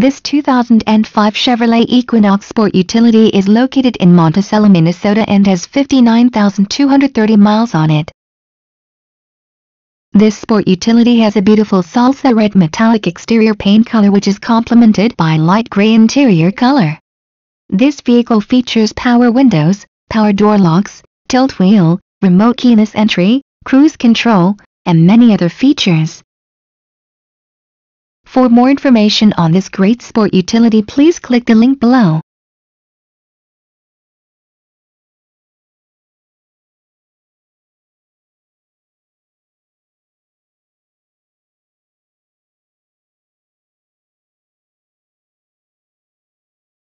This 2005 Chevrolet Equinox Sport Utility is located in Monticello, Minnesota and has 59,230 miles on it. This sport utility has a beautiful salsa red metallic exterior paint color which is complemented by light gray interior color. This vehicle features power windows, power door locks, tilt wheel, remote keyless entry, cruise control, and many other features. For more information on this great sport utility please click the link below.